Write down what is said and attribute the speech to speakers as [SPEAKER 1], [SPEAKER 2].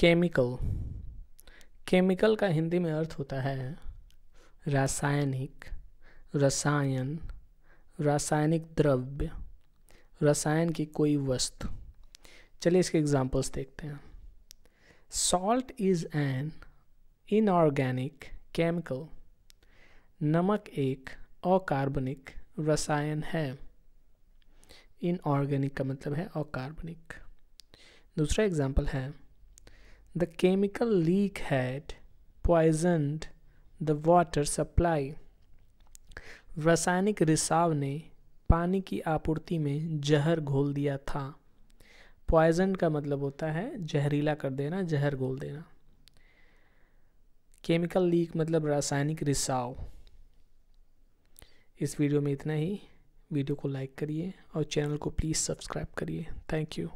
[SPEAKER 1] Chemical. Chemical का हिंदी में अर्थ होता है रासायनिक, रसायन, रासायनिक द्रव्य, रसायन की कोई वस्तु। चलिए इसके एग्जांपल्स देखते हैं। Salt is an inorganic chemical नमक एक अकार्बनिक रसायन है। इनऑर्गेनिक का मतलब है अकार्बनिक। दूसरा एग्जांपल है the chemical leak had poisoned the water supply रासायनिक रिसाव ने पानी की आपूर्ति में जहर घोल दिया था। पॉइजन का मतलब होता है जहरीला कर देना, जहर घोल देना। केमिकल लीक मतलब रासायनिक रिसाव। इस वीडियो में इतना ही। वीडियो को लाइक करिए और चैनल को प्लीज़ सब्सक्राइब करिए। Thank you